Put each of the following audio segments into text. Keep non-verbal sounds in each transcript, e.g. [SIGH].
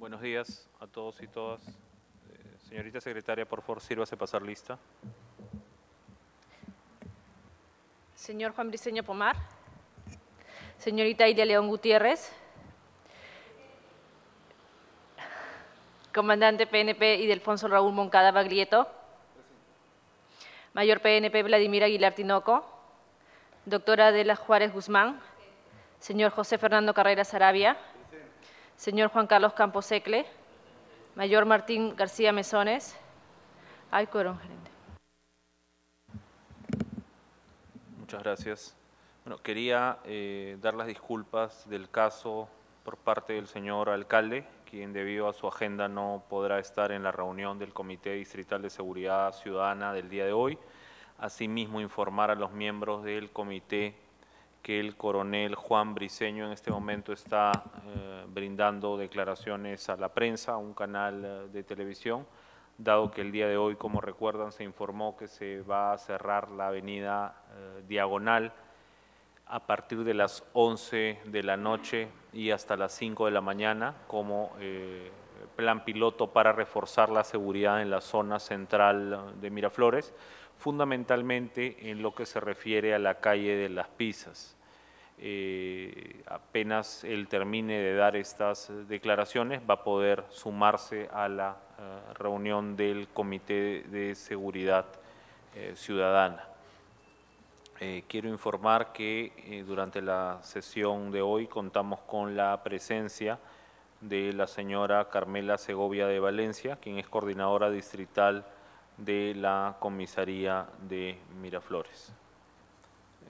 Buenos días a todos y todas. Eh, señorita secretaria, por favor, sírvase pasar lista. Señor Juan Briceño Pomar. Señorita Ilia León Gutiérrez. Comandante PNP y Raúl Moncada Baglietto. Mayor PNP Vladimir Aguilar Tinoco. Doctora Adela Juárez Guzmán. Señor José Fernando Carrera Arabia. Señor Juan Carlos Campos Secle. Mayor Martín García Mesones. Ay, quórum, gerente. Muchas gracias. Bueno, quería eh, dar las disculpas del caso por parte del señor alcalde, quien debido a su agenda no podrá estar en la reunión del Comité Distrital de Seguridad Ciudadana del día de hoy. Asimismo, informar a los miembros del comité que el coronel Juan Briceño en este momento está eh, brindando declaraciones a la prensa, a un canal eh, de televisión, dado que el día de hoy, como recuerdan, se informó que se va a cerrar la avenida eh, Diagonal a partir de las 11 de la noche y hasta las 5 de la mañana como plan piloto para reforzar la seguridad en la zona central de Miraflores fundamentalmente en lo que se refiere a la calle de las Pisas. Eh, apenas él termine de dar estas declaraciones, va a poder sumarse a la eh, reunión del Comité de Seguridad eh, Ciudadana. quiero informar que durante la sesión de hoy contamos con la presencia de la señora Carmela Segovia de Valencia, quien es coordinadora distrital de la comisaría de Miraflores,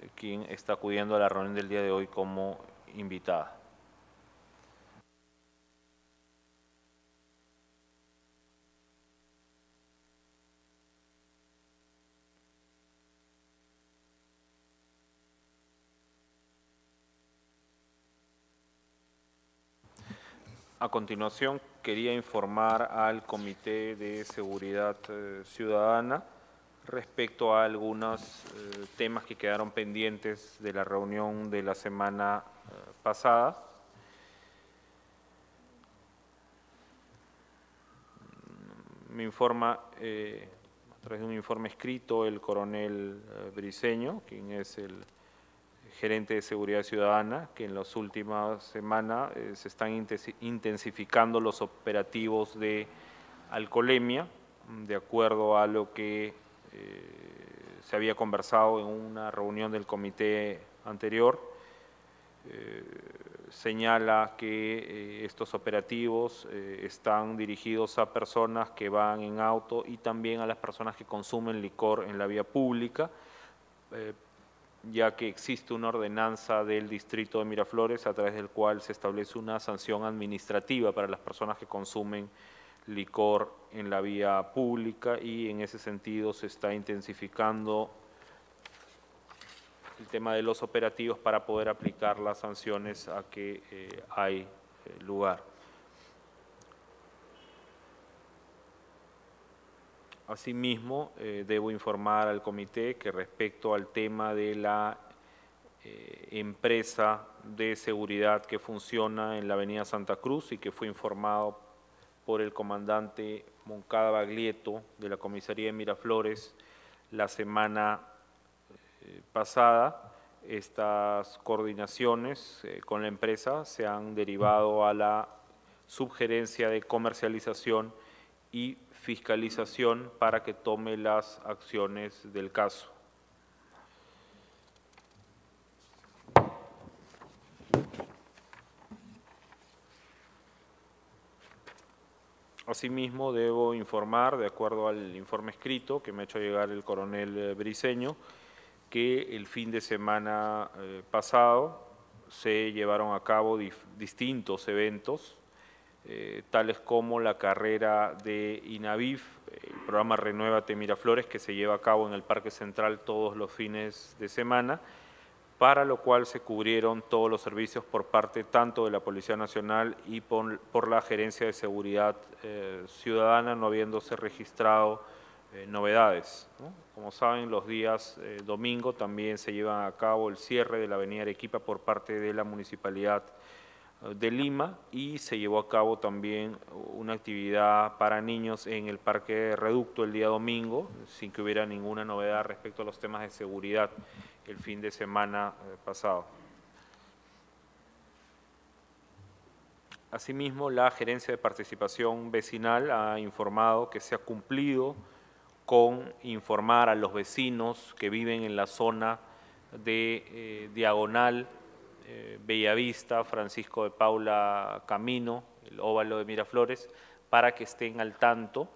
eh, quien está acudiendo a la reunión del día de hoy como invitada. A continuación, quería informar al Comité de Seguridad eh, Ciudadana respecto a algunos eh, temas que quedaron pendientes de la reunión de la semana eh, pasada. Me informa, a través de un informe escrito, el coronel Briceño, quien es el gerente de Seguridad Ciudadana, que en las últimas semanas eh, se están intensificando los operativos de alcoholemia, de acuerdo a lo que eh, se había conversado en una reunión del comité anterior. Eh, señala que estos operativos están dirigidos a personas que van en auto y también a las personas que consumen licor en la vía pública, ya que existe una ordenanza del distrito de Miraflores a través del cual se establece una sanción administrativa para las personas que consumen licor en la vía pública y en ese sentido se está intensificando el tema de los operativos para poder aplicar las sanciones a que eh, hay eh, lugar. Asimismo, eh, debo informar al comité que respecto al tema de la eh, empresa de seguridad que funciona en la avenida Santa Cruz y que fue informado por el comandante Moncada Baglietto de la comisaría de Miraflores la semana eh, pasada, estas coordinaciones con la empresa se han derivado a la subgerencia de comercialización y fiscalización para que tome las acciones del caso. Asimismo, debo informar, de acuerdo al informe escrito que me ha hecho llegar el coronel eh, Briceño, que el fin de semana eh, pasado se llevaron a cabo distintos eventos eh, tales como la carrera de INAVIF, el programa Renuévate Miraflores, que se lleva a cabo en el Parque Central todos los fines de semana, para lo cual se cubrieron todos los servicios por parte tanto de la Policía Nacional y por, la Gerencia de Seguridad eh, Ciudadana, no habiéndose registrado eh, novedades. Como saben, los días domingo también se lleva a cabo el cierre de la avenida Arequipa por parte de la Municipalidad de Lima y se llevó a cabo también una actividad para niños en el Parque Reducto el día domingo, sin que hubiera ninguna novedad respecto a los temas de seguridad el fin de semana eh, pasado. Asimismo, la Gerencia de Participación Vecinal ha informado que se ha cumplido con informar a los vecinos que viven en la zona de eh, Diagonal, eh, Bellavista, Francisco de Paula Camino, el óvalo de Miraflores, para que estén al tanto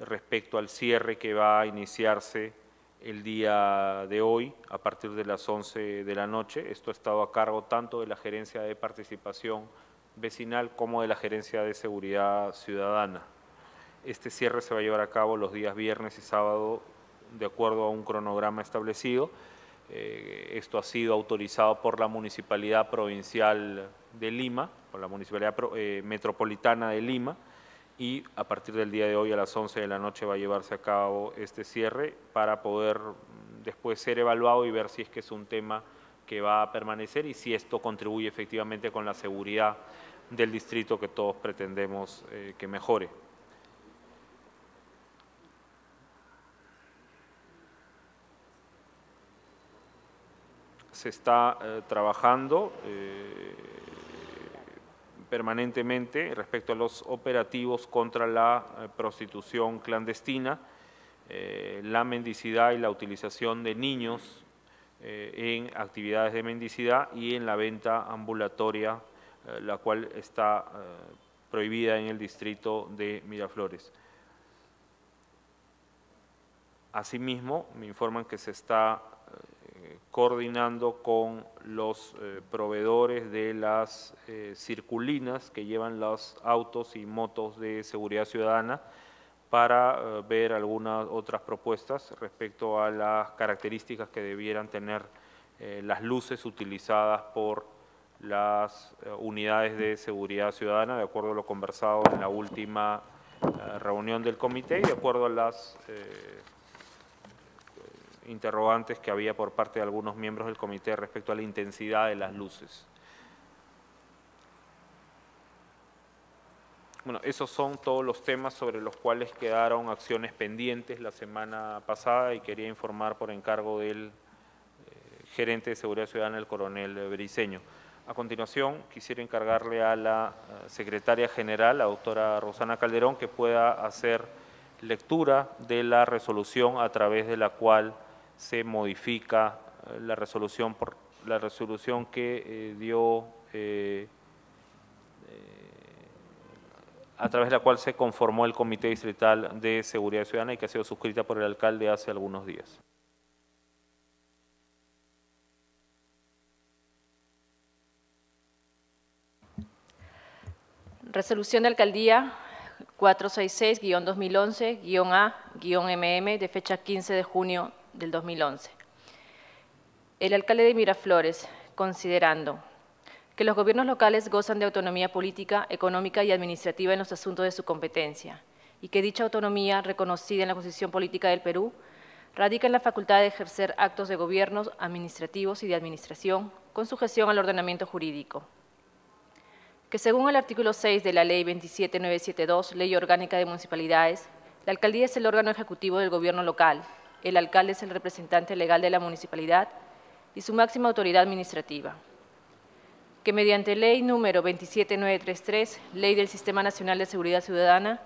respecto al cierre que va a iniciarse el día de hoy a partir de las 11 de la noche. Esto ha estado a cargo tanto de la Gerencia de Participación Vecinal como de la Gerencia de Seguridad Ciudadana. Este cierre se va a llevar a cabo los días viernes y sábado de acuerdo a un cronograma establecido. Eh, esto ha sido autorizado por la Municipalidad Provincial de Lima, por la Municipalidad eh, Metropolitana de Lima, y a partir del día de hoy a las 11 de la noche va a llevarse a cabo este cierre para poder mm, después ser evaluado y ver si es que es un tema que va a permanecer y si esto contribuye efectivamente con la seguridad del distrito que todos pretendemos eh, que mejore. Se está eh, trabajando eh, permanentemente respecto a los operativos contra la eh, prostitución clandestina, la mendicidad y la utilización de niños en actividades de mendicidad y en la venta ambulatoria, la cual está prohibida en el distrito de Miraflores. Asimismo, me informan que se está coordinando con los eh, proveedores de las eh, circulinas que llevan los autos y motos de seguridad ciudadana para eh, ver algunas otras propuestas respecto a las características que debieran tener las luces utilizadas por las unidades de seguridad ciudadana, de acuerdo a lo conversado en la última reunión del comité y de acuerdo a las interrogantes que había por parte de algunos miembros del comité respecto a la intensidad de las luces. Bueno, esos son todos los temas sobre los cuales quedaron acciones pendientes la semana pasada y quería informar por encargo del eh, gerente de Seguridad Ciudadana, el coronel Briceño. A continuación, quisiera encargarle a la eh, secretaria general, la doctora Rosana Calderón, que pueda hacer lectura de la resolución a través de la cual se modifica eh, la resolución por la resolución que eh, dio eh, a través de la cual se conformó el Comité Distrital de Seguridad Ciudadana y que ha sido suscrita por el alcalde hace algunos días. Resolución de Alcaldía 466-2011-A-MM de fecha 15 de junio del 2011. El alcalde de Miraflores, considerando que los gobiernos locales gozan de autonomía política, económica y administrativa en los asuntos de su competencia, y que dicha autonomía, reconocida en la Constitución Política del Perú, radica en la facultad de ejercer actos de gobierno, administrativos y de administración con sujeción al ordenamiento jurídico. Que según el artículo 6 de la Ley 27972, Ley Orgánica de Municipalidades, la alcaldía es el órgano ejecutivo del gobierno local el alcalde es el representante legal de la municipalidad y su máxima autoridad administrativa. Que mediante ley número 27933, Ley del Sistema Nacional de Seguridad Ciudadana,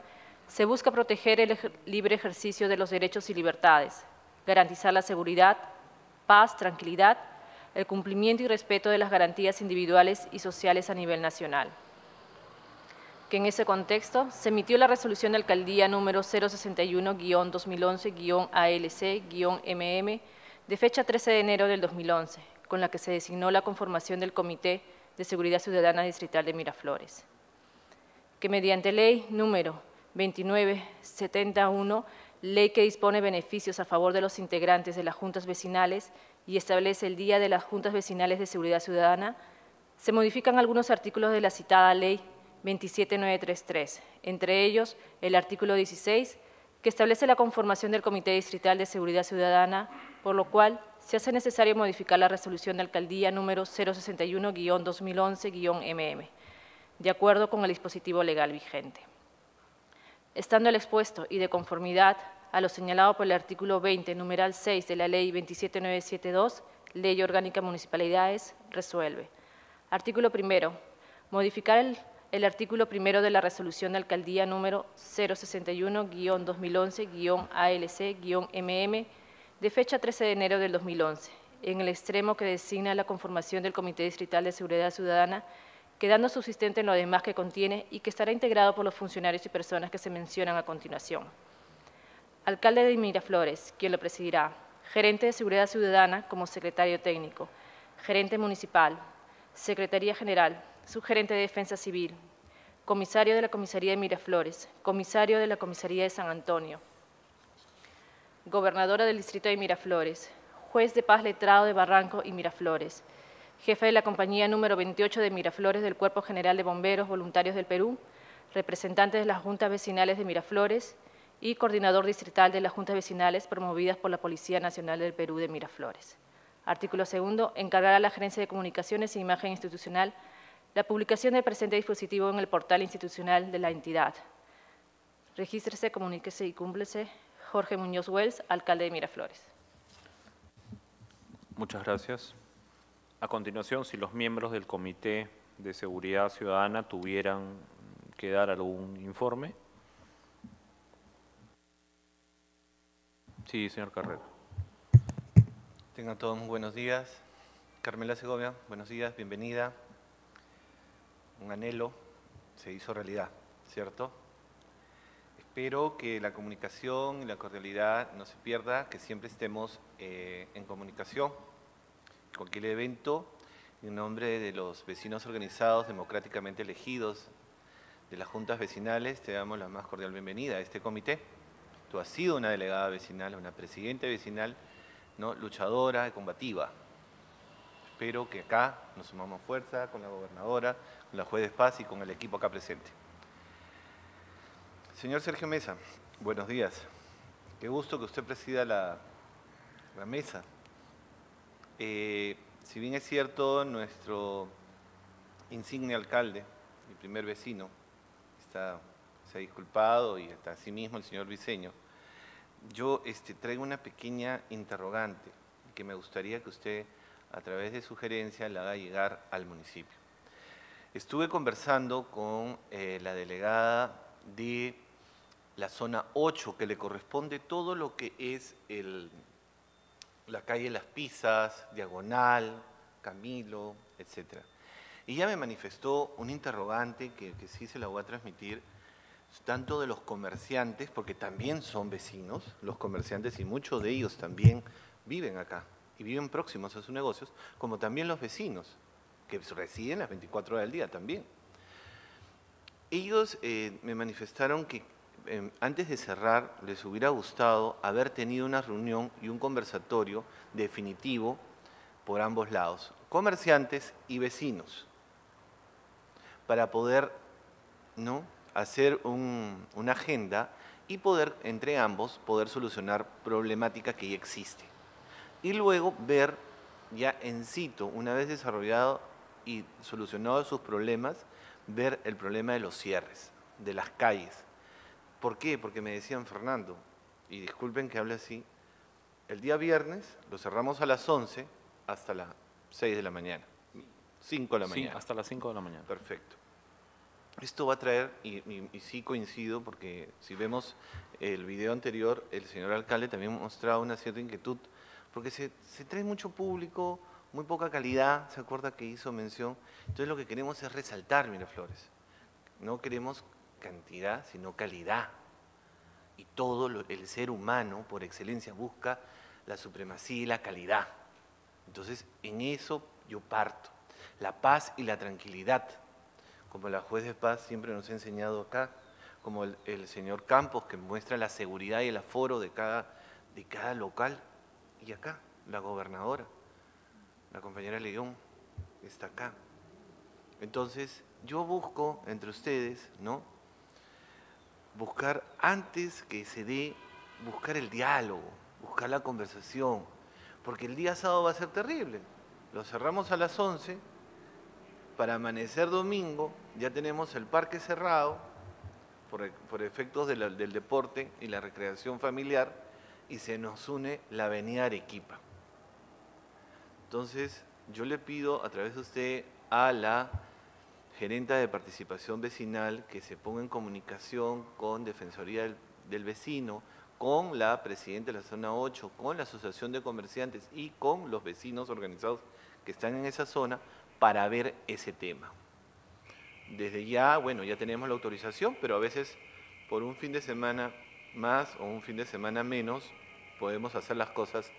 se busca proteger el libre ejercicio de los derechos y libertades, garantizar la seguridad, paz, tranquilidad, el cumplimiento y respeto de las garantías individuales y sociales a nivel nacional que en ese contexto se emitió la resolución de alcaldía número 061-2011-ALC-MM de fecha 13 de enero del 2011, con la que se designó la conformación del Comité de Seguridad Ciudadana Distrital de Miraflores. Que mediante ley número 2971, ley que dispone beneficios a favor de los integrantes de las juntas vecinales y establece el Día de las Juntas Vecinales de Seguridad Ciudadana, se modifican algunos artículos de la citada ley 27933, entre ellos el artículo 16, que establece la conformación del Comité Distrital de Seguridad Ciudadana, por lo cual se hace necesario modificar la resolución de alcaldía número 061-2011-MM, de acuerdo con el dispositivo legal vigente. Estando el expuesto y de conformidad a lo señalado por el artículo 20, numeral 6 de la Ley 27972, Ley Orgánica de Municipalidades, resuelve. Artículo primero. Modificar el, el artículo primero de la Resolución de Alcaldía número 061-2011-ALC-MM de fecha 13 de enero del 2011, en el extremo que designa la conformación del Comité Distrital de Seguridad Ciudadana, quedando subsistente en lo demás que contiene y que estará integrado por los funcionarios y personas que se mencionan a continuación. Alcalde de Miraflores, quien lo presidirá. Gerente de Seguridad Ciudadana como secretario técnico. Gerente municipal. Secretaría General. Subgerente de Defensa Civil. Comisario de la Comisaría de Miraflores. Comisario de la Comisaría de San Antonio. Gobernadora del Distrito de Miraflores. Juez de Paz Letrado de Barranco y Miraflores. Jefe de la Compañía número 28 de Miraflores del Cuerpo General de Bomberos Voluntarios del Perú. Representantes de las Juntas Vecinales de Miraflores y coordinador distrital de las juntas vecinales promovidas por la Policía Nacional del Perú de Miraflores. Artículo segundo, encargar a la Gerencia de Comunicaciones e Imagen Institucional la publicación del presente dispositivo en el portal institucional de la entidad. Regístrese, comuníquese y cúmplese. Jorge Muñoz Wells, alcalde de Miraflores. Muchas gracias. A continuación, si los miembros del Comité de Seguridad Ciudadana tuvieran que dar algún informe. Sí, señor Carrera. Tengan todos muy buenos días. Carmela Segovia, buenos días, bienvenida. Un anhelo se hizo realidad, ¿cierto? Espero que la comunicación y la cordialidad no se pierda, que siempre estemos eh, en comunicación. Cualquier evento, en nombre de los vecinos organizados, democráticamente elegidos, de las juntas vecinales, te damos la más cordial bienvenida a este comité. Tú has sido una delegada vecinal, una presidenta vecinal, ¿no? luchadora, combativa. Espero que acá nos sumamos fuerza con la gobernadora, con la juez de paz y con el equipo acá presente. Señor Sergio Mesa, buenos días. Qué gusto que usted presida la, mesa. Eh, si bien es cierto, nuestro insigne alcalde, mi primer vecino, está se ha disculpado y hasta sí mismo el señor Viseño, yo este, traigo una pequeña interrogante que me gustaría que usted a través de sugerencia la haga llegar al municipio. Estuve conversando con eh, la delegada de la zona 8, que le corresponde todo lo que es la calle Las Pisas, Diagonal, Camilo, etc. Y ella me manifestó un interrogante que, que sí se la voy a transmitir, tanto de los comerciantes, porque también son vecinos, los comerciantes y muchos de ellos también viven acá y viven próximos a sus negocios, como también los vecinos, que residen las 24 horas del día también. Ellos eh, me manifestaron que em, antes de cerrar les hubiera gustado haber tenido una reunión y un conversatorio definitivo por ambos lados, comerciantes y vecinos, para poder ¿no? hacer una agenda y poder, entre ambos, poder solucionar problemática que ya existe. Y luego ver ya en sitio, una vez desarrollado y solucionado sus problemas, ver el problema de los cierres, de las calles. ¿Por qué? Porque me decían, Fernando, y disculpen que hable así, el día viernes lo cerramos a las 11 hasta las 6 de la mañana. 5 de la mañana. hasta las 5 de la mañana. Perfecto. Esto va a traer, y, sí coincido, porque si vemos el video anterior, el señor alcalde también mostraba una cierta inquietud, porque se, trae mucho público, muy poca calidad, ¿se acuerda que hizo mención? Entonces lo que queremos es resaltar Miraflores. No queremos cantidad, sino calidad. Y todo el ser humano, por excelencia, busca la supremacía y la calidad. Entonces, en eso yo parto. La paz y la tranquilidad como la juez de paz siempre nos ha enseñado acá, como el, señor Campos que muestra la seguridad y el aforo de cada, de cada local, y acá, la gobernadora, la compañera León, está acá. Entonces, yo busco entre ustedes, ¿no? Buscar antes que se dé, buscar el diálogo, buscar la conversación, porque el día sábado va a ser terrible. Lo cerramos a las 11 para amanecer domingo ya tenemos el parque cerrado por, efectos del deporte y la recreación familiar y se nos une la avenida Arequipa. Entonces, yo le pido a través de usted a la gerenta de participación vecinal que se ponga en comunicación con Defensoría del, Vecino, con la presidenta de la zona 8, con la Asociación de Comerciantes y con los vecinos organizados que están en esa zona para ver ese tema. Desde ya, bueno, ya tenemos la autorización, pero a veces por un fin de semana más o un fin de semana menos podemos hacer las cosas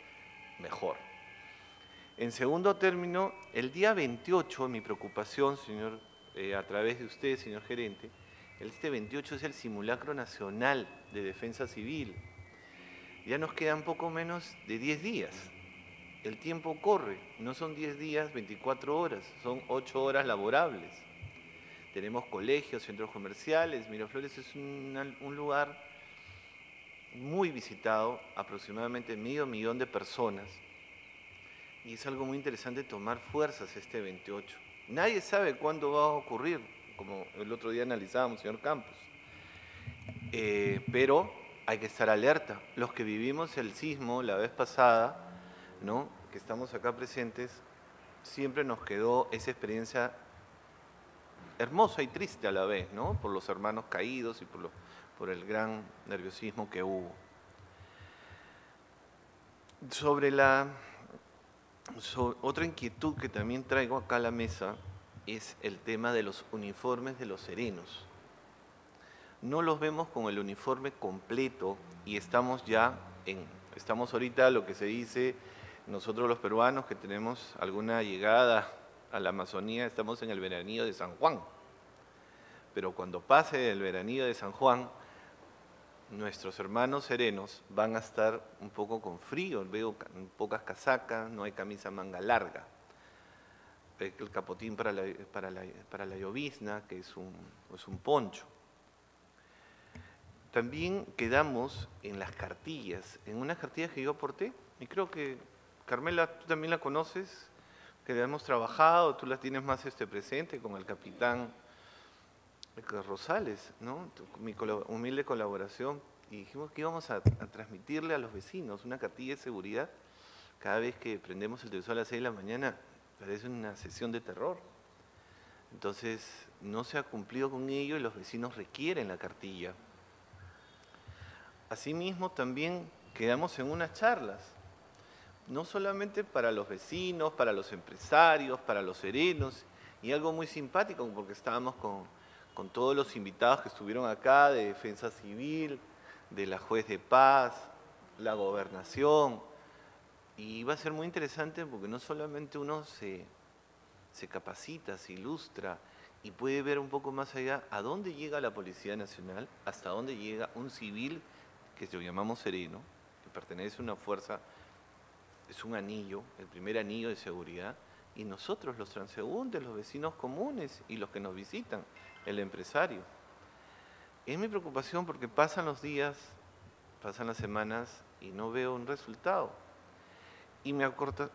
mejor. En segundo término, el día 28, mi preocupación, señor, eh, a través de usted, señor gerente, este 28 es el simulacro nacional de defensa civil. Ya nos quedan poco menos de 10 días. El tiempo corre, no son 10 días, 24 horas, son 8 horas laborables. Tenemos colegios, centros comerciales, Miraflores es un lugar muy visitado, aproximadamente medio millón de personas. Y es algo muy interesante tomar fuerzas este 28. Nadie sabe cuándo va a ocurrir, como el otro día analizábamos, señor Campos. Eh, pero hay que estar alerta. Los que vivimos el sismo la vez pasada, ¿no? que estamos acá presentes, siempre nos quedó esa experiencia hermosa y triste a la vez, ¿no? por los hermanos caídos y por, lo- por el gran nerviosismo que hubo. Sobre la otra inquietud que también traigo acá a la mesa es el tema de los uniformes de los serenos. No los vemos con el uniforme completo y estamos ya en, estamos ahorita lo que se dice, nosotros los peruanos que tenemos alguna llegada a la Amazonía, estamos en el veranillo de San Juan. Pero cuando pase el veranillo de San Juan, nuestros hermanos serenos van a estar un poco con frío, veo ca- pocas casacas, no hay camisa manga larga. El capotín para la, para la, la llovizna, que es un, poncho. También quedamos en las cartillas, en unas cartillas que yo aporté, y creo que, Carmela, tú también la conoces, que hemos trabajado, tú la tienes más este, presente con el capitán Rosales, ¿no? Mi humilde colaboración, y dijimos que íbamos a, a transmitirle a los vecinos una cartilla de seguridad. Cada vez que prendemos el televisor a las 6 de la mañana, parece una sesión de terror. Entonces, no se ha cumplido con ello y los vecinos requieren la cartilla. Asimismo, también quedamos en unas charlas, no solamente para los vecinos, para los empresarios, para los serenos, y algo muy simpático porque estábamos con, con todos los invitados que estuvieron acá de Defensa Civil, de la Juez de Paz, la Gobernación, y va a ser muy interesante porque no solamente uno se, se capacita, se ilustra y puede ver un poco más allá a dónde llega la Policía Nacional, hasta dónde llega un civil que lo llamamos sereno, que pertenece a una fuerza, es un anillo, el primer anillo de seguridad, y nosotros los transeúntes, los vecinos comunes y los que nos visitan, el empresario. Es mi preocupación porque pasan los días, pasan las semanas y no veo un resultado. Y mi,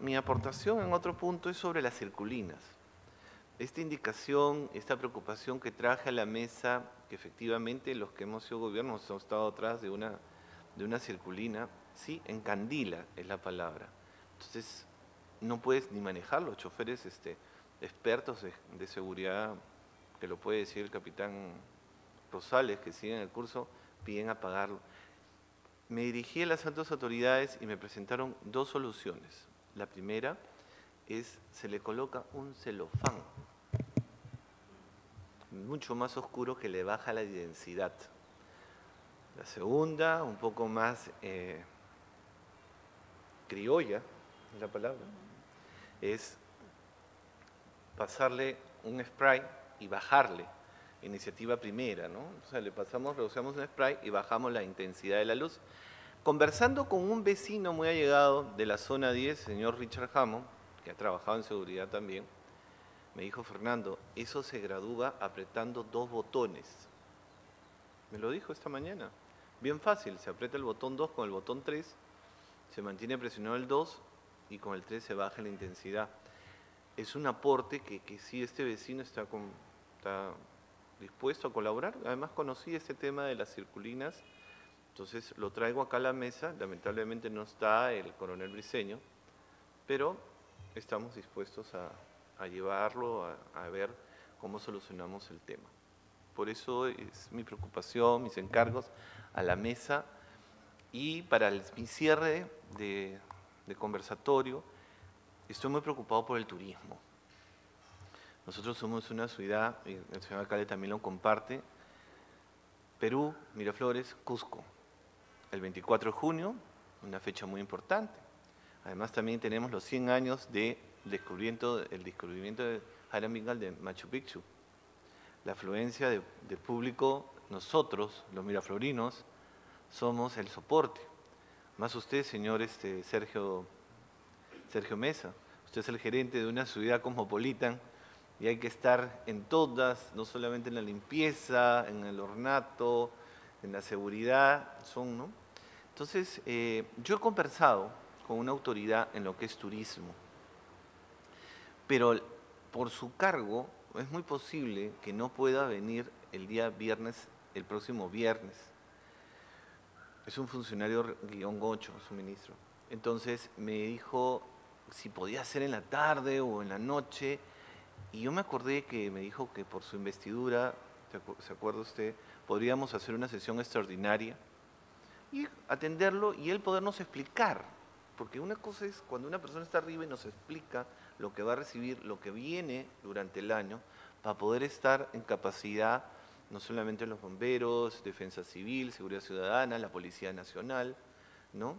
mi aportación en otro punto es sobre las circulinas. Esta indicación, esta preocupación que traje a la mesa, que efectivamente los que hemos sido gobierno hemos estado atrás de una, de una circulina, sí, encandila es la palabra. Entonces, no puedes ni manejar los choferes este, expertos de, seguridad, que lo puede decir el capitán Rosales, que siguen el curso, piden apagarlo. Me dirigí a las altas autoridades y me presentaron dos soluciones. La primera es, se le coloca un celofán, mucho más oscuro que le baja la densidad. La segunda, un poco más eh, criolla, es la palabra, es pasarle un spray y bajarle, iniciativa primera, ¿no? O sea, le pasamos, le usamos un spray y bajamos la intensidad de la luz. Conversando con un vecino muy allegado de la zona 10, señor Richard Hammond, que ha trabajado en seguridad también, me dijo, Fernando, eso se gradúa apretando dos botones. Me lo dijo esta mañana. Bien fácil, se aprieta el botón 2 con el botón 3, se mantiene presionado el 2 y con el 3 se baja la intensidad. es un aporte que, que sí este vecino está, dispuesto a colaborar. Además conocí este tema de las circulinas, entonces lo traigo acá a la mesa. Lamentablemente no está el coronel Briseño, pero estamos dispuestos a, llevarlo, a, a ver cómo solucionamos el tema. Por eso es mi preocupación, mis encargos a la mesa y para el, mi cierre de, de conversatorio, estoy muy preocupado por el turismo. Nosotros somos una ciudad, y el señor alcalde también lo comparte, Perú, Miraflores, Cusco. El 24 de junio, una fecha muy importante. Además también tenemos los 100 años de descubrimiento, el descubrimiento de Jaramilgal de Machu Picchu. La afluencia de, de público, nosotros, los miraflorinos, somos el soporte. Más usted, señor este, Sergio, Sergio Mesa, usted es el gerente de una ciudad cosmopolita y hay que estar en todas, no solamente en la limpieza, en el ornato, en la seguridad, son, ¿no? Entonces, eh, yo he conversado con una autoridad en lo que es turismo, pero por su cargo es muy posible que no pueda venir el día viernes, el próximo viernes. Es un funcionario guion 8, es un ministro. Entonces me dijo si podía ser en la tarde o en la noche, y yo me acordé que me dijo que por su investidura, ¿se acuerda usted? Podríamos hacer una sesión extraordinaria y atenderlo y él podernos explicar. Porque una cosa es cuando una persona está arriba y nos explica lo que va a recibir, lo que viene durante el año, para poder estar en capacidad, no solamente los bomberos, defensa civil, seguridad ciudadana, la Policía Nacional, ¿no?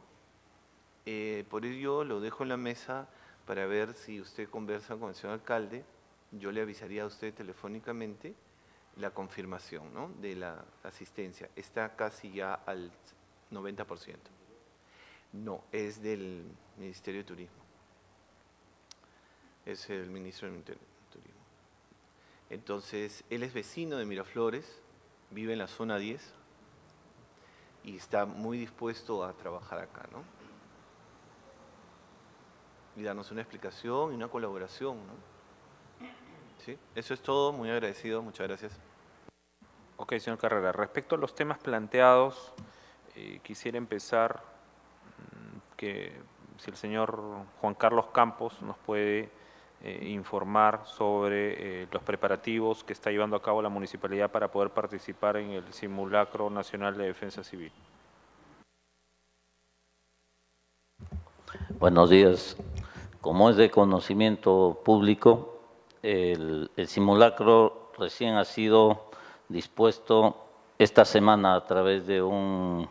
Eh, por ello lo dejo en la mesa para ver si usted conversa con el señor alcalde yo le avisaría a usted telefónicamente la confirmación ¿no? de la asistencia. Está casi ya al 90%. No, es del Ministerio de Turismo. Es el ministro del Turismo. Entonces, él es vecino de Miraflores, vive en la zona 10 y está muy dispuesto a trabajar acá, ¿no? Y darnos una explicación y una colaboración, ¿no? ¿sí? Eso es todo, muy agradecido, muchas gracias. Ok, señor Carrera. Respecto a los temas planteados, eh, quisiera empezar mm, que si el señor Juan Carlos Campos nos puede eh, informar sobre eh, los preparativos que está llevando a cabo la municipalidad para poder participar en el simulacro nacional de defensa civil. Buenos días. Como es de conocimiento público, el, simulacro recién ha sido dispuesto esta semana a través de un,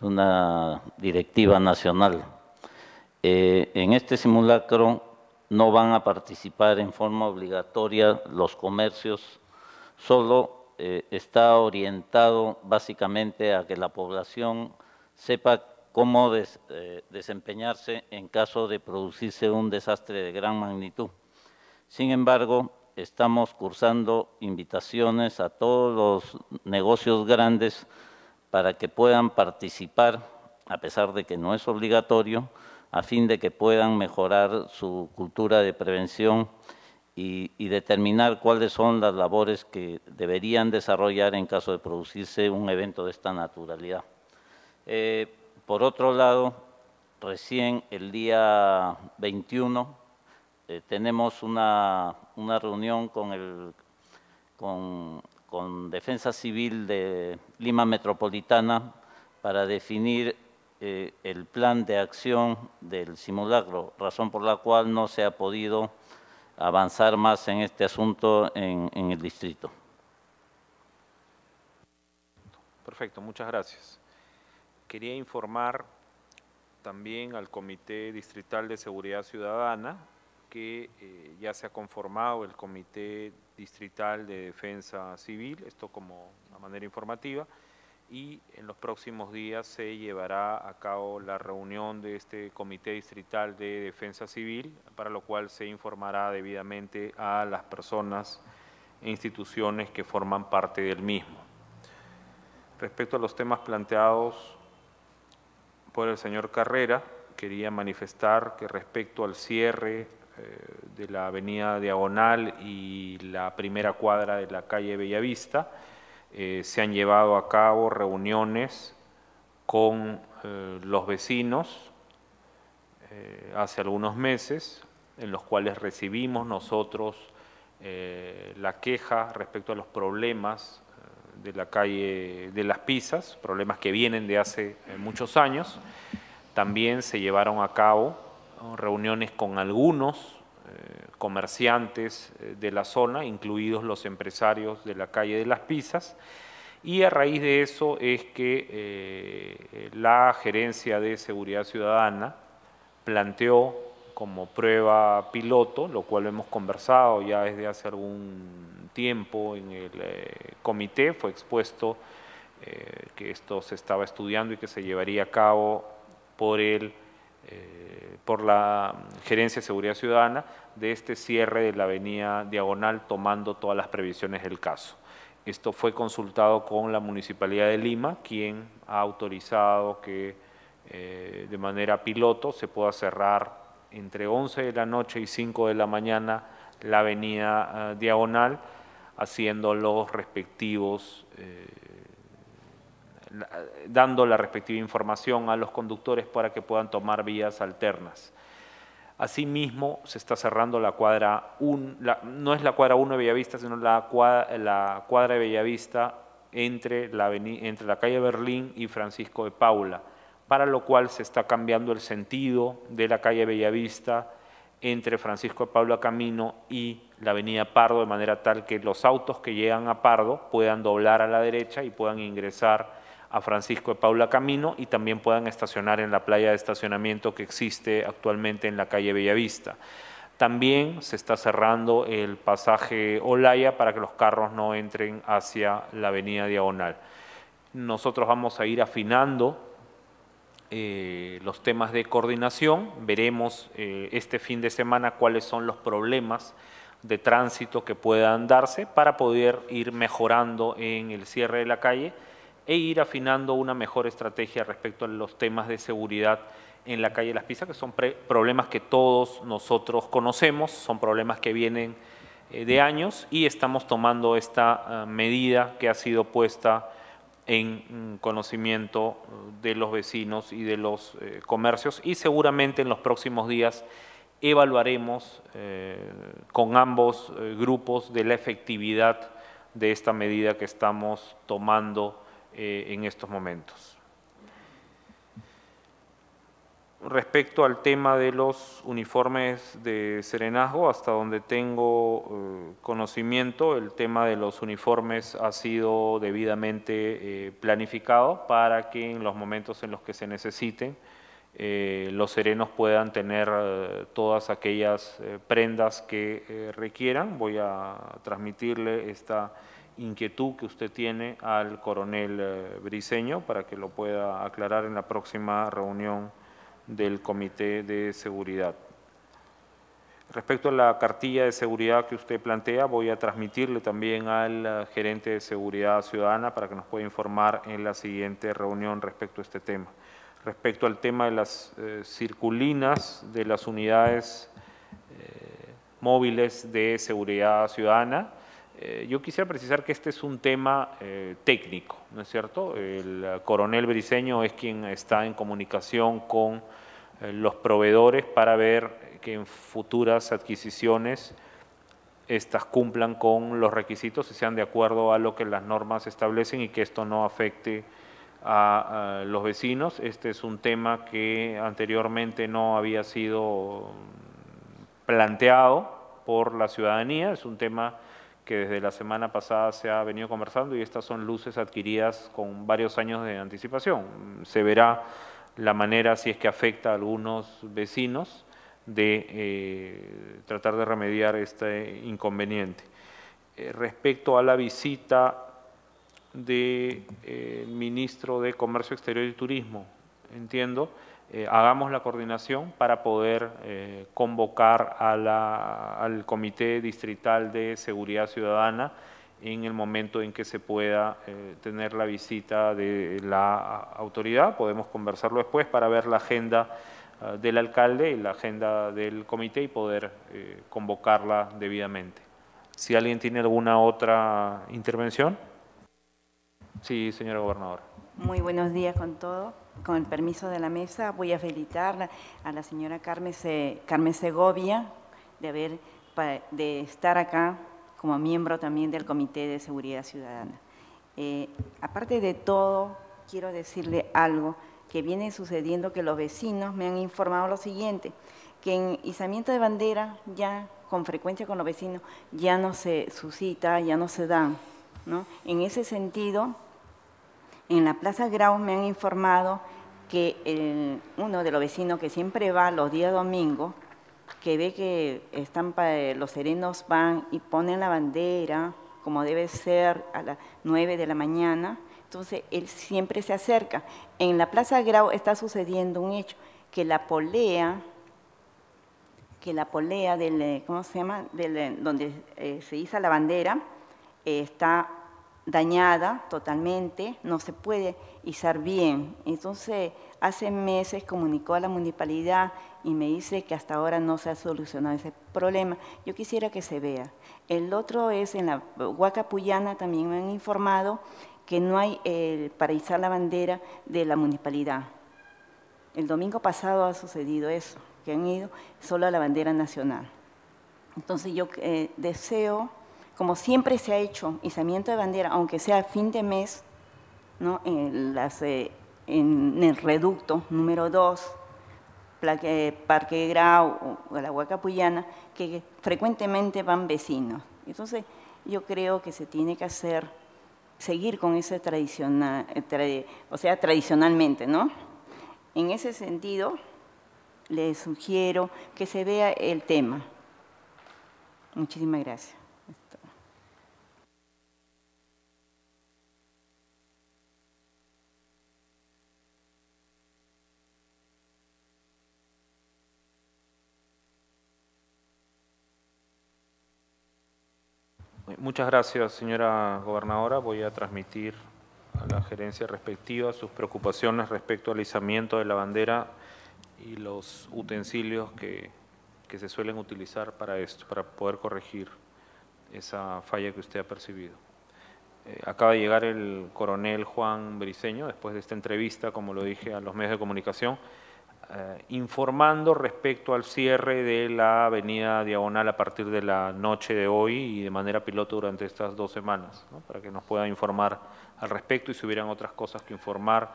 una directiva nacional. Eh, en este simulacro no van a participar en forma obligatoria los comercios, solo eh, está orientado básicamente a que la población sepa cómo eh, desempeñarse en caso de producirse un desastre de gran magnitud. Sin embargo, estamos cursando invitaciones a todos los negocios grandes para que puedan participar, a pesar de que no es obligatorio, a fin de que puedan mejorar su cultura de prevención y, determinar cuáles son las labores que deberían desarrollar en caso de producirse un evento de esta naturalidad. Eh, por otro lado, recién el día 21 eh, tenemos una, una, reunión con, el, con, con, Defensa Civil de Lima Metropolitana para definir eh, el plan de acción del simulacro, razón por la cual no se ha podido avanzar más en este asunto en, el distrito. Perfecto, muchas gracias. Quería informar también al Comité Distrital de Seguridad Ciudadana que eh, ya se ha conformado el Comité Distrital de Defensa Civil, esto como una manera informativa, y en los próximos días se llevará a cabo la reunión de este Comité Distrital de Defensa Civil, para lo cual se informará debidamente a las personas e instituciones que forman parte del mismo. Respecto a los temas planteados por el señor Carrera, quería manifestar que respecto al cierre de la avenida Diagonal y la primera cuadra de la calle Bellavista. Se han llevado a cabo reuniones con los vecinos hace algunos meses, en los cuales recibimos nosotros la queja respecto a los problemas de la calle de Las Pisas, problemas que vienen de hace eh, muchos años. También se llevaron a cabo reuniones con algunos eh, comerciantes eh, de la zona, incluidos los empresarios de la calle de Las Pisas, y a raíz de eso es que la Gerencia de Seguridad Ciudadana planteó como prueba piloto, lo cual hemos conversado ya desde hace algún tiempo en el eh, comité, fue expuesto eh, que esto se estaba estudiando y que se llevaría a cabo por, el, eh, por la Gerencia de Seguridad Ciudadana de este cierre de la avenida Diagonal tomando todas las previsiones del caso. Esto fue consultado con la Municipalidad de Lima, quien ha autorizado que de manera piloto se pueda cerrar entre 11 de la noche y 5 de la mañana la avenida Diagonal, haciendo los respectivos, eh, dando la respectiva información a los conductores para que puedan tomar vías alternas. Asimismo, se está cerrando la cuadra 1, no es la cuadra 1 de Bellavista, sino la cuadra, la cuadra de Bellavista entre la, entre la calle Berlín y Francisco de Paula, para lo cual se está cambiando el sentido de la calle Bellavista entre Francisco de Paula Camino y la avenida Pardo, de manera tal que los autos que llegan a Pardo puedan doblar a la derecha y puedan ingresar a Francisco de Paula Camino y también puedan estacionar en la playa de estacionamiento que existe actualmente en la calle Bellavista. También se está cerrando el pasaje Olaya para que los carros no entren hacia la avenida Diagonal. Nosotros vamos a ir afinando eh, los temas de coordinación, veremos eh, este fin de semana cuáles son los problemas de tránsito que puedan darse para poder ir mejorando en el cierre de la calle e ir afinando una mejor estrategia respecto a los temas de seguridad en la calle Las Pisas, que son problemas que todos nosotros conocemos, son problemas que vienen eh, de años y estamos tomando esta medida que ha sido puesta en mm, conocimiento de los vecinos y de los eh, comercios y seguramente en los próximos días evaluaremos eh, con ambos eh, grupos de la efectividad de esta medida que estamos tomando en estos momentos. Respecto al tema de los uniformes de serenazgo, hasta donde tengo eh, conocimiento, el tema de los uniformes ha sido debidamente eh, planificado para que en los momentos en los que se necesiten, eh, los serenos puedan tener todas aquellas prendas que requieran. Voy a transmitirle esta inquietud que usted tiene al coronel Briceño para que lo pueda aclarar en la próxima reunión del Comité de Seguridad. Respecto a la cartilla de seguridad que usted plantea, voy a transmitirle también al eh, gerente de Seguridad Ciudadana para que nos pueda informar en la siguiente reunión respecto a este tema. Respecto al tema de las eh, circulinas de las unidades eh, móviles de seguridad ciudadana, yo quisiera precisar que este es un tema técnico, ¿no es cierto? El coronel Briceño es quien está en comunicación con eh, los proveedores para ver que en futuras adquisiciones estas cumplan con los requisitos y sean de acuerdo a lo que las normas establecen y que esto no afecte a, los vecinos. Este es un tema que anteriormente no había sido planteado por la ciudadanía, es un tema que desde la semana pasada se ha venido conversando y estas son luces adquiridas con varios años de anticipación. Se verá la manera, si es que afecta a algunos vecinos, de eh, tratar de remediar este inconveniente. Eh, respecto a la visita del eh, ministro de Comercio Exterior y Turismo, entiendo, hagamos la coordinación para poder convocar al Comité Distrital de Seguridad Ciudadana en el momento en que se pueda eh, tener la visita de la autoridad. Podemos conversarlo después para ver la agenda ah, del alcalde y la agenda del comité y poder eh, convocarla debidamente. Si alguien tiene alguna otra intervención. Sí, señora gobernadora. Muy buenos días con todo. Con el permiso de la mesa, voy a felicitar a la señora Carmen, Carmen Segovia de, haber, de estar acá como miembro también del Comité de Seguridad Ciudadana. Eh, aparte de todo, quiero decirle algo que viene sucediendo, que los vecinos me han informado lo siguiente, que en izamiento de bandera ya con frecuencia con los vecinos ya no se suscita, ya no se dan. ¿no? En ese sentido, en la Plaza Grau me han informado que uno de los vecinos que siempre va los días domingos, que ve que están los serenos van y ponen la bandera, como debe ser a las 9 de la mañana, entonces él siempre se acerca. En la Plaza Grau está sucediendo un hecho, que la polea, que la polea del, ¿cómo se llama?, del, donde eh, se iza la bandera, eh, está dañada totalmente, no se puede izar bien. Entonces, hace meses comunicó a la municipalidad y me dice que hasta ahora no se ha solucionado ese problema. Yo quisiera que se vea. El otro es en la Huacapuyana, también me han informado que no hay eh, para izar la bandera de la municipalidad. El domingo pasado ha sucedido eso, que han ido solo a la bandera nacional. Entonces yo eh, deseo como siempre se ha hecho, izamiento de bandera, aunque sea a fin de mes, eh, en el reducto número 2, Parque Grau o la Huacapuyana, que frecuentemente van vecinos. Entonces, yo creo que se tiene que hacer, seguir con ese tradicional, eh, o sea, tradicionalmente, ¿no? En ese sentido, les sugiero que se vea el tema. Muchísimas gracias. Muchas gracias, señora gobernadora. Voy a transmitir a la gerencia respectiva sus preocupaciones respecto al izamiento de la bandera y los utensilios que, se suelen utilizar para esto, para poder corregir esa falla que usted ha percibido. Eh, acaba de llegar el coronel Juan Briceño, después de esta entrevista, como lo dije a los medios de comunicación, eh, informando respecto al cierre de la avenida Diagonal a partir de la noche de hoy y de manera piloto durante estas dos semanas, para que nos pueda informar al respecto y si hubieran otras cosas que informar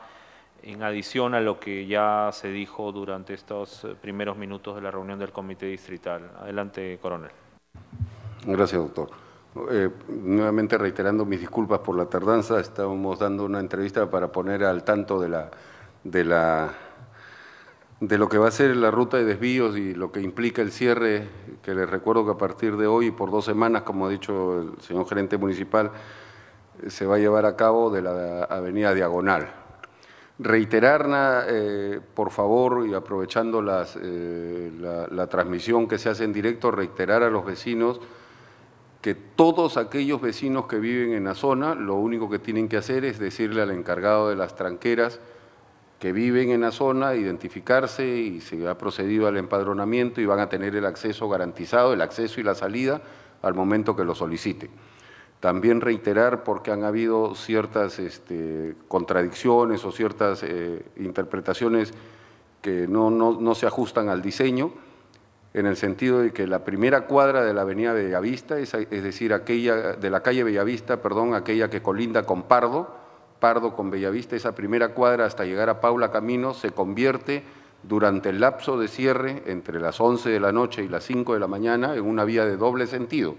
en adición a lo que ya se dijo durante estos eh, primeros minutos de la reunión del Comité Distrital. Adelante, coronel. Gracias, doctor. Eh, nuevamente reiterando mis disculpas por la tardanza, estábamos dando una entrevista para poner al tanto de la, de la de lo que va a ser la ruta de desvíos y lo que implica el cierre, que les recuerdo que a partir de hoy, por dos semanas, como ha dicho el señor gerente municipal, se va a llevar a cabo de la avenida Diagonal. Reiterar, eh, por favor, y aprovechando eh, la, la transmisión que se hace en directo, reiterar a los vecinos que todos aquellos vecinos que viven en la zona, lo único que tienen que hacer es decirle al encargado de las tranqueras, que viven en la zona, identificarse y se ha procedido al empadronamiento y van a tener el acceso garantizado, el acceso y la salida al momento que lo soliciten. También reiterar, porque han habido ciertas este, contradicciones o ciertas eh, interpretaciones que no, no, se ajustan al diseño, en el sentido de que la primera cuadra de la avenida Bellavista, es, es decir, aquella de la calle Bellavista, perdón, aquella que colinda con Pardo, Pardo con Bellavista, esa primera cuadra hasta llegar a Paula Camino se convierte durante el lapso de cierre entre las 11 de la noche y las 5 de la mañana en una vía de doble sentido,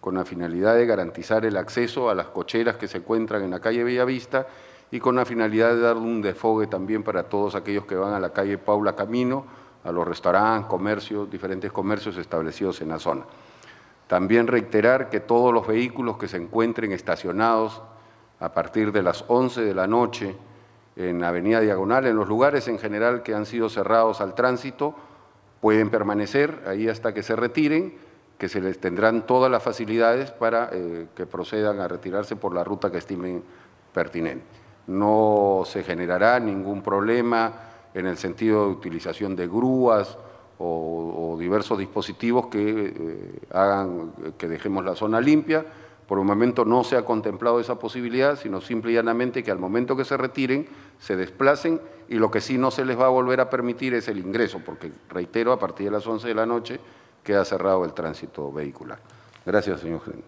con la finalidad de garantizar el acceso a las cocheras que se encuentran en la calle Bellavista y con la finalidad de dar un desfogue también para todos aquellos que van a la calle Paula Camino, a los restaurantes, comercios, diferentes comercios establecidos en la zona. También reiterar que todos los vehículos que se encuentren estacionados a partir de las 11 de la noche en Avenida Diagonal, en los lugares en general que han sido cerrados al tránsito, pueden permanecer ahí hasta que se retiren, que se les tendrán todas las facilidades para eh, que procedan a retirarse por la ruta que estimen pertinente. No se generará ningún problema en el sentido de utilización de grúas o, diversos dispositivos que eh, hagan que dejemos la zona limpia. Por el momento no se ha contemplado esa posibilidad, sino simple y llanamente que al momento que se retiren, se desplacen y lo que sí no se les va a volver a permitir es el ingreso, porque, reitero, a partir de las 11 de la noche queda cerrado el tránsito vehicular. Gracias, señor gerente.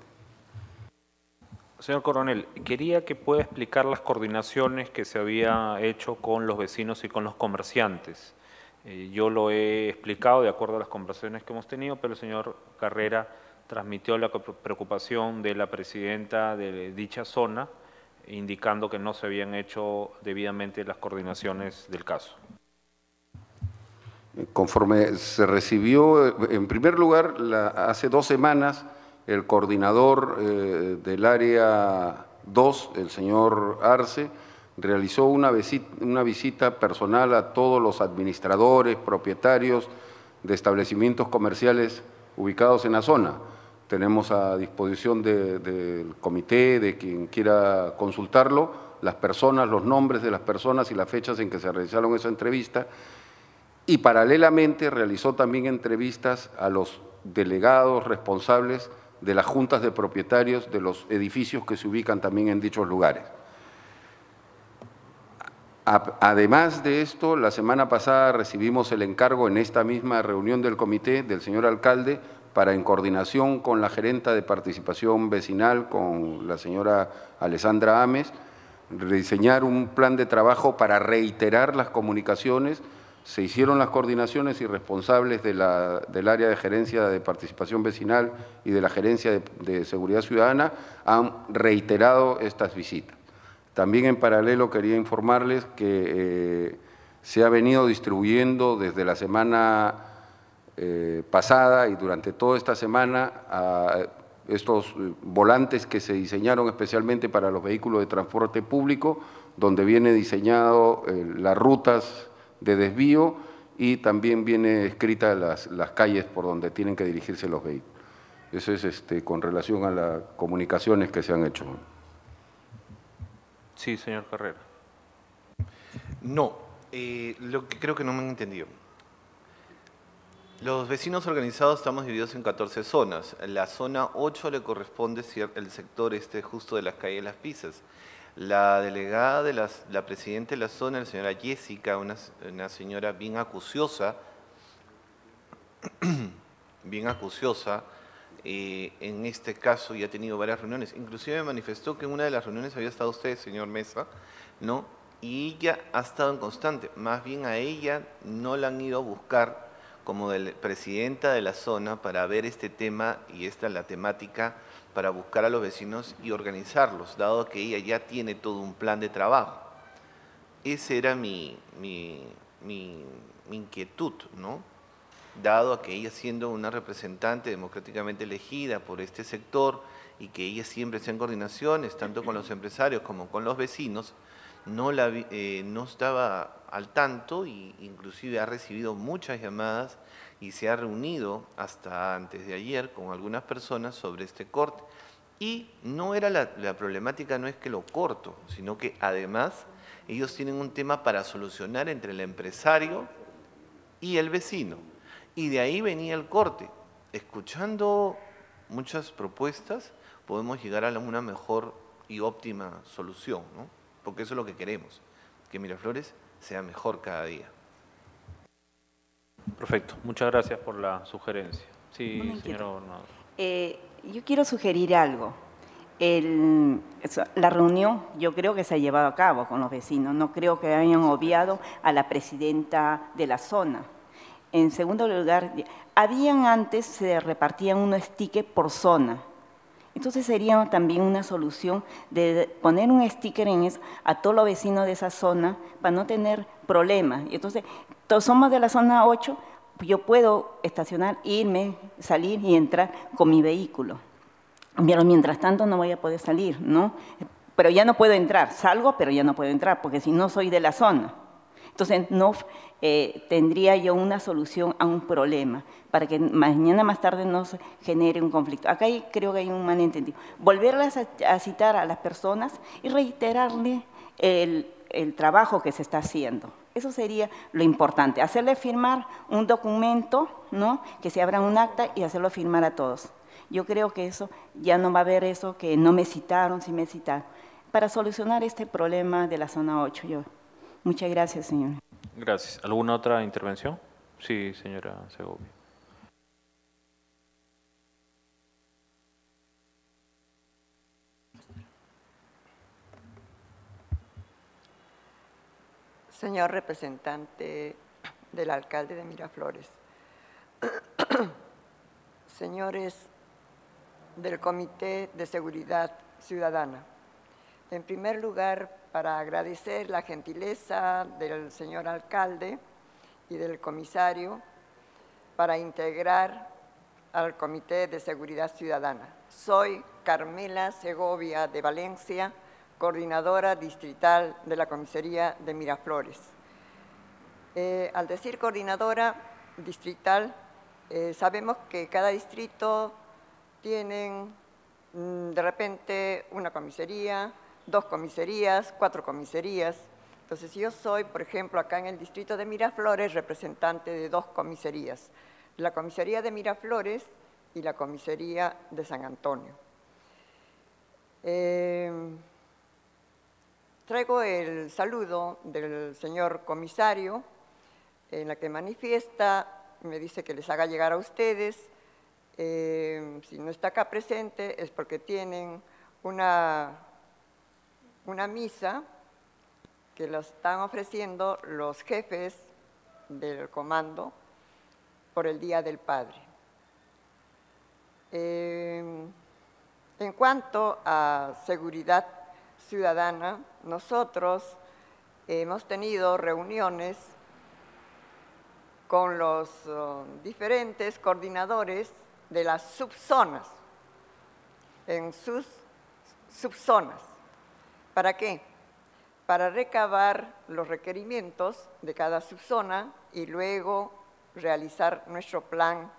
Señor Coronel, quería que pueda explicar las coordinaciones que se había hecho con los vecinos y con los comerciantes. Eh, yo lo he explicado de acuerdo a las conversaciones que hemos tenido, pero el señor Carrera transmitió la preocupación de la presidenta de dicha zona, indicando que no se habían hecho debidamente las coordinaciones del caso. Conforme se recibió, en primer lugar, hace dos semanas, el coordinador eh, del área 2, el señor Arce, realizó una visita personal a todos los administradores, propietarios de establecimientos comerciales ubicados en la zona. Tenemos a disposición del comité, de quien quiera consultarlo, las personas, los nombres de las personas y las fechas en que se realizaron esa entrevista. Y paralelamente realizó también entrevistas a los delegados responsables de las juntas de propietarios de los edificios que se ubican también en dichos lugares. Además de esto, la semana pasada recibimos el encargo en esta misma reunión del comité del señor alcalde para, en coordinación con la gerenta de participación vecinal, con la señora Alessandra Ames, rediseñar un plan de trabajo para reiterar las comunicaciones se hicieron las coordinaciones y responsables del área de gerencia de participación vecinal y de la gerencia de, seguridad ciudadana han reiterado estas visitas. También en paralelo quería informarles que eh, se ha venido distribuyendo desde la semana eh, pasada y durante toda esta semana a estos volantes que se diseñaron especialmente para los vehículos de transporte público, donde viene diseñado eh, las rutas de desvío y también viene escrita las, las calles por donde tienen que dirigirse los vehículos. Eso es este, con relación a las comunicaciones que se han hecho. Sí, señor Carrera. No, eh, lo que creo que no me han entendido. Los vecinos organizados estamos divididos en 14 zonas. La zona 8 le corresponde el sector este justo de las calles Las Pisas. La delegada de la presidenta de la zona, la señora Jessica, una, señora bien acuciosa, [COUGHS] bien acuciosa, eh, en este caso ya ha tenido varias reuniones. Inclusive me manifestó que en una de las reuniones había estado usted, señor Mesa, ¿no? Y ella ha estado en constante. Más bien a ella no la han ido a buscar como presidenta de la zona para ver este tema y esta la temática para buscar a los vecinos y organizarlos, dado que ella ya tiene todo un plan de trabajo. Esa era mi, mi, mi, inquietud, ¿no? Dado a que ella siendo una representante democráticamente elegida por este sector y que ella siempre está en coordinaciones, tanto con los empresarios como con los vecinos, no, la, eh, no estaba al tanto e inclusive ha recibido muchas llamadas y se ha reunido hasta antes de ayer con algunas personas sobre este corte. Y no era la, problemática, no es que lo corto, sino que además ellos tienen un tema para solucionar entre el empresario y el vecino. Y de ahí venía el corte. Escuchando muchas propuestas, podemos llegar a una mejor y óptima solución, ¿no? porque eso es lo que queremos, que Miraflores sea mejor cada día. Perfecto, muchas gracias por la sugerencia. Sí, señor eh, yo quiero sugerir algo. la reunión yo creo que se ha llevado a cabo con los vecinos, no creo que hayan obviado a la presidenta de la zona. En segundo lugar, habían antes, se repartían unos stickers por zona. Entonces sería también una solución de poner un sticker en eso a todos los vecinos de esa zona para no tener problemas. Y entonces, todos somos de la zona 8, yo puedo estacionar, irme, salir y entrar con mi vehículo. Pero mientras tanto no voy a poder salir, ¿no? Pero ya no puedo entrar, salgo, pero ya no puedo entrar, porque si no soy de la zona. Entonces, no eh, tendría yo una solución a un problema, para que mañana más tarde no se genere un conflicto. Acá creo que hay un malentendido. Volverlas a, citar a las personas y reiterarle el, trabajo que se está haciendo. Eso sería lo importante, hacerle firmar un documento, ¿no? Que se abra un acta y hacerlo firmar a todos. Yo creo que eso ya no va a haber eso que no me citaron, sí me citaron. Para solucionar este problema de la zona 8, yo. Muchas gracias, señor. Gracias. ¿Alguna otra intervención? Sí, señora Segovia. Señor representante del alcalde de Miraflores, [CLEARS THROAT] señores del Comité de Seguridad Ciudadana, en primer lugar, para agradecer la gentileza del señor alcalde y del comisario para integrar al Comité de Seguridad Ciudadana. Soy Carmela Segovia de Valencia, coordinadora distrital de la comisaría de Miraflores. Eh, al decir coordinadora distrital, eh, sabemos que cada distrito tiene mm, de repente una comisaría, dos comisarías, cuatro comisarías. Entonces yo soy, por ejemplo, acá en el distrito de Miraflores, representante de dos comisarías, la comisaría de Miraflores y la comisaría de San Antonio. Eh, Traigo el saludo del señor comisario, en la que manifiesta, me dice que les haga llegar a ustedes, eh, si no está acá presente es porque tienen una, una misa que lo están ofreciendo los jefes del comando por el Día del Padre. Eh, en cuanto a seguridad ciudadana, nosotros hemos tenido reuniones con los uh, diferentes coordinadores de las subzonas, en sus subzonas. ¿Para qué? Para recabar los requerimientos de cada subzona y luego realizar nuestro plan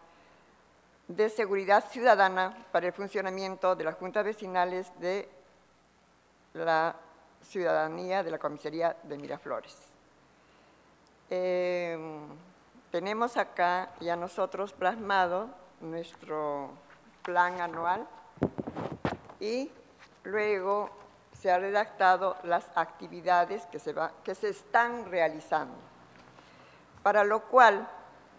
de seguridad ciudadana para el funcionamiento de las juntas vecinales de la ciudadanía de la comisaría de Miraflores. Eh, tenemos acá ya nosotros plasmado nuestro plan anual y luego se han redactado las actividades que se, que se están realizando, para lo cual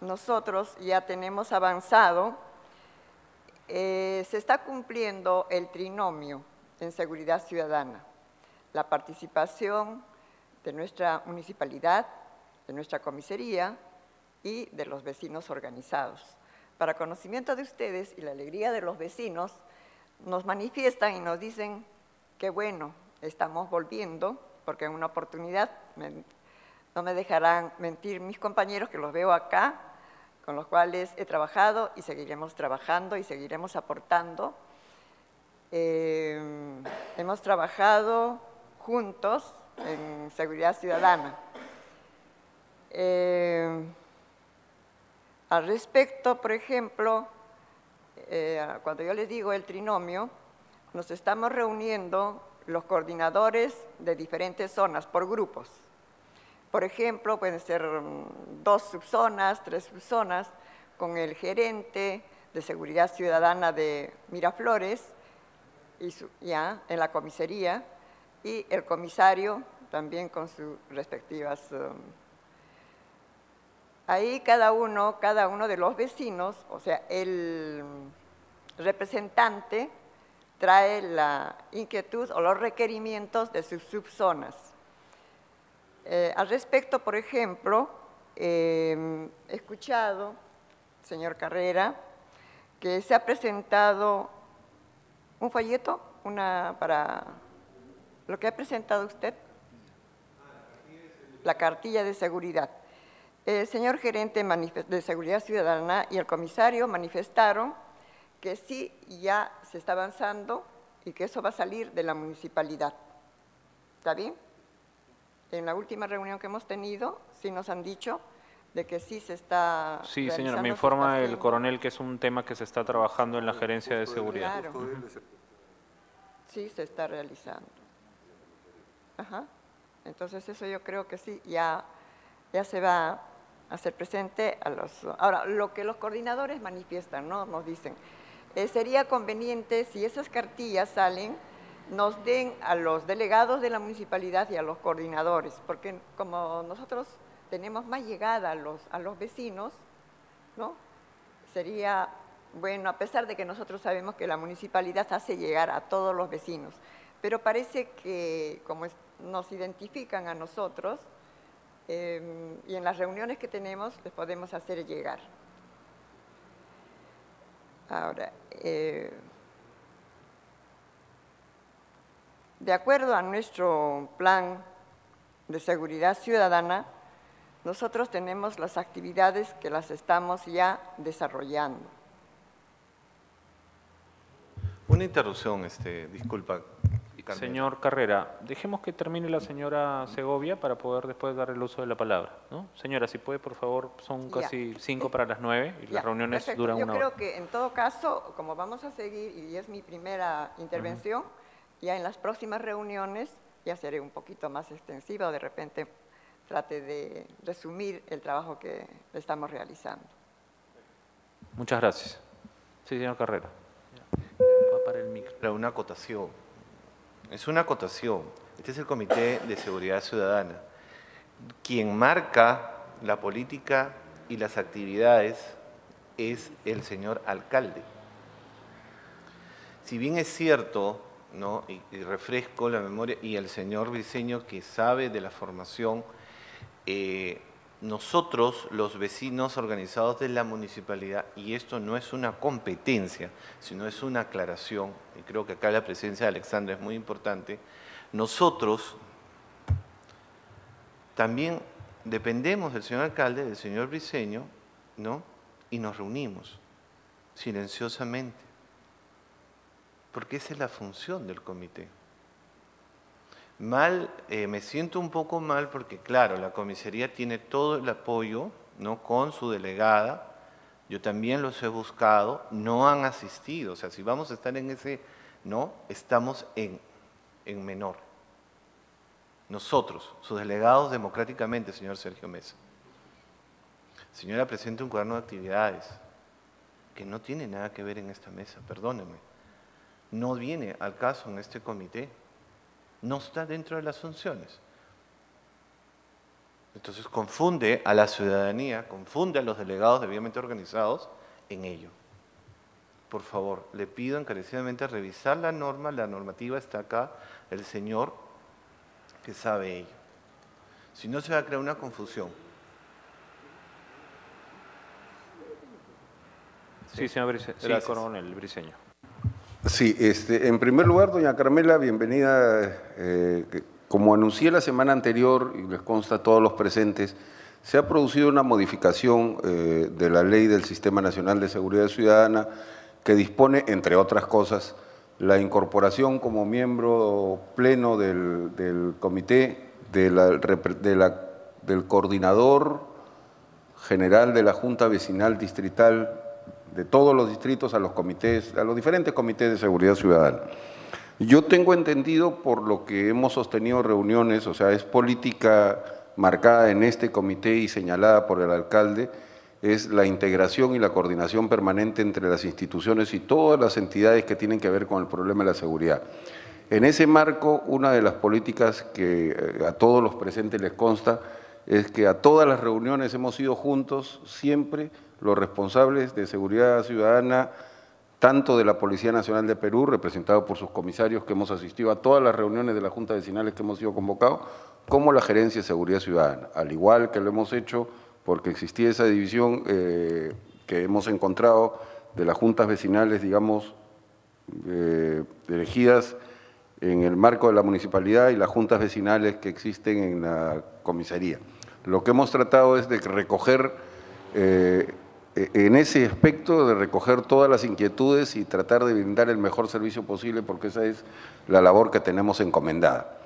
nosotros ya tenemos avanzado, eh, se está cumpliendo el trinomio en seguridad ciudadana, la participación de nuestra municipalidad, de nuestra comisaría y de los vecinos organizados. Para conocimiento de ustedes y la alegría de los vecinos, nos manifiestan y nos dicen que bueno, estamos volviendo, porque en una oportunidad no me dejarán mentir mis compañeros que los veo acá, con los cuales he trabajado y seguiremos trabajando y seguiremos aportando eh, hemos trabajado juntos en seguridad ciudadana. Eh, al respecto, por ejemplo, eh, cuando yo les digo el trinomio, nos estamos reuniendo los coordinadores de diferentes zonas por grupos. Por ejemplo, pueden ser mm, dos subzonas, tres subzonas, con el gerente de seguridad ciudadana de Miraflores ya en la comisaría y el comisario también con sus respectivas... Um, ahí cada uno, cada uno de los vecinos, o sea, el representante trae la inquietud o los requerimientos de sus subzonas. Eh, al respecto, por ejemplo, he escuchado, señor Carrera, que se ha presentado un folleto una, para lo que ha presentado usted, la cartilla de seguridad. El señor gerente de Seguridad Ciudadana y el comisario manifestaron que sí ya se está avanzando y que eso va a salir de la municipalidad. ¿Está bien? En la última reunión que hemos tenido, sí nos han dicho de que sí se está... Sí, señora, me informa el coronel que es un tema que se está trabajando en la gerencia de seguridad. Claro. Sí, se está realizando. Ajá. Entonces eso yo creo que sí, ya ya se va a hacer presente a los... Ahora, lo que los coordinadores manifiestan, ¿no? Nos dicen, eh, sería conveniente si esas cartillas salen, nos den a los delegados de la municipalidad y a los coordinadores, porque como nosotros tenemos más llegada a los, a los vecinos, ¿no? Sería bueno, a pesar de que nosotros sabemos que la municipalidad hace llegar a todos los vecinos, pero parece que como nos identifican a nosotros em, y en las reuniones que tenemos les podemos hacer llegar. Ahora, eh, de acuerdo a nuestro plan de seguridad ciudadana, nosotros tenemos las actividades que las estamos ya desarrollando. Una interrupción, este, disculpa. Señor Carrera, dejemos que termine la señora Segovia para poder después dar el uso de la palabra. ¿no? Señora, si puede, por favor, son casi cinco para las nueve y las reuniones duran una hora. Yo creo que en todo caso, como vamos a seguir, y es mi primera intervención, ya en las próximas reuniones ya seré un poquito más extensiva o de repente trate de resumir el trabajo que estamos realizando. Muchas gracias. Sí, señor Carrera. para el micro. Una acotación. Es una acotación. Este es el Comité de Seguridad Ciudadana. Quien marca la política y las actividades es el señor alcalde. Si bien es cierto, ¿no? y, refresco la memoria, y el señor Briceño que sabe de la formación eh, nosotros, los vecinos organizados de la municipalidad, y esto no es una competencia, sino es una aclaración, y creo que acá la presencia de Alexandra es muy importante, nosotros también dependemos del señor alcalde, del señor Briceño, ¿no? y nos reunimos silenciosamente, porque esa es la función del comité. Mal, eh, me siento un poco mal porque, claro, la comisaría tiene todo el apoyo ¿no? con su delegada. Yo también los he buscado, no han asistido. O sea, si vamos a estar en ese, no, estamos en, en menor. Nosotros, sus delegados democráticamente, señor Sergio Mesa. Señora, presente un cuaderno de actividades que no tiene nada que ver en esta mesa, perdóneme. No viene al caso en este comité no está dentro de las funciones. Entonces confunde a la ciudadanía, confunde a los delegados debidamente organizados en ello. Por favor, le pido encarecidamente revisar la norma, la normativa está acá, el señor que sabe ello. Si no se va a crear una confusión. Sí, señor Briceño. Sí, coronel Briceño. Sí, este, en primer lugar, doña Carmela, bienvenida. Eh, como anuncié la semana anterior, y les consta a todos los presentes, se ha producido una modificación eh, de la ley del Sistema Nacional de Seguridad Ciudadana que dispone, entre otras cosas, la incorporación como miembro pleno del, comité de del coordinador general de la Junta Vecinal Distrital de todos los distritos a los comités, a los diferentes comités de seguridad ciudadana. Yo tengo entendido por lo que hemos sostenido reuniones, o sea, es política marcada en este comité y señalada por el alcalde, es la integración y la coordinación permanente entre las instituciones y todas las entidades que tienen que ver con el problema de la seguridad. En ese marco, una de las políticas que eh, a todos los presentes les consta es que a todas las reuniones hemos ido juntos siempre los responsables de seguridad ciudadana, tanto de la Policía Nacional de Perú, representado por sus comisarios que hemos asistido a todas las reuniones de la Junta Vecinales que hemos sido convocados, como la Gerencia de Seguridad Ciudadana, al igual que lo hemos hecho porque existía esa división eh, que hemos encontrado de las juntas vecinales, digamos, eh, elegidas en el marco de la municipalidad y las juntas vecinales que existen en la comisaría. Lo que hemos tratado es de recoger eh, en ese aspecto de recoger todas las inquietudes y tratar de brindar el mejor servicio posible porque esa es la labor que tenemos encomendada.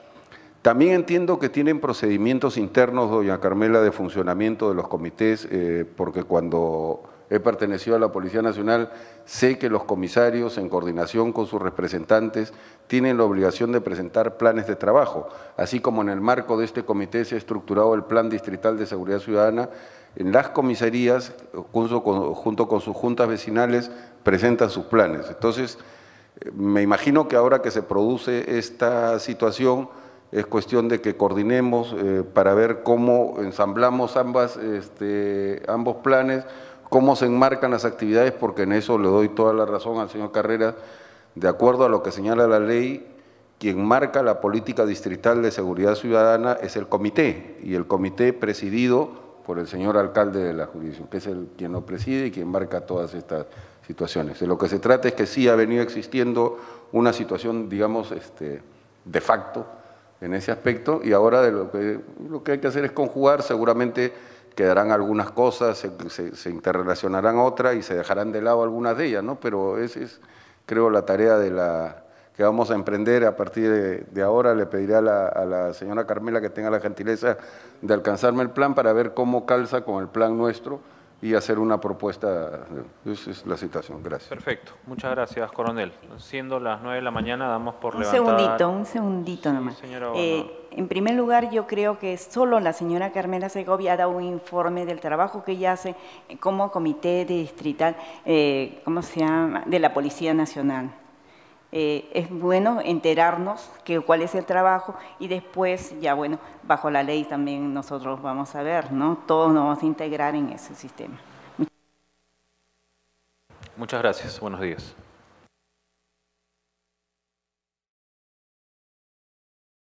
También entiendo que tienen procedimientos internos, doña Carmela, de funcionamiento de los comités, eh, porque cuando he pertenecido a la Policía Nacional, sé que los comisarios, en coordinación con sus representantes, tienen la obligación de presentar planes de trabajo, así como en el marco de este comité se ha estructurado el Plan Distrital de Seguridad Ciudadana, en las comisarías, junto con, junto con sus juntas vecinales, presentan sus planes. Entonces, me imagino que ahora que se produce esta situación, es cuestión de que coordinemos eh, para ver cómo ensamblamos este, ambos planes, cómo se enmarcan las actividades, porque en eso le doy toda la razón al señor Carrera, de acuerdo a lo que señala la ley, quien marca la política distrital de seguridad ciudadana es el comité, y el comité presidido por el señor alcalde de la jurisdicción, que es el quien lo preside y quien marca todas estas situaciones. De lo que se trata es que sí ha venido existiendo una situación, digamos, este, de facto en ese aspecto, y ahora de lo que, lo que hay que hacer es conjugar, seguramente quedarán algunas cosas, se, se, interrelacionarán otras y se dejarán de lado algunas de ellas, ¿no? Pero esa es, creo, la tarea de la, que vamos a emprender a partir de, ahora. Le pediré a la, a la, señora Carmela que tenga la gentileza de alcanzarme el plan para ver cómo calza con el plan nuestro y hacer una propuesta. Esa es la situación. Gracias. Perfecto. Muchas gracias, coronel. Siendo las nueve de la mañana, damos por un levantada... segundito, un segundito nomás. Sí, señora eh, en primer lugar, yo creo que solo la señora Carmela Segovia ha dado un informe del trabajo que ella hace como comité distrital, eh, ¿cómo se llama?, de la Policía Nacional. Eh, es bueno enterarnos que cuál es el trabajo y después, ya bueno, bajo la ley también nosotros vamos a ver, ¿no? Todos nos vamos a integrar en ese sistema. Muchas gracias. Buenos días.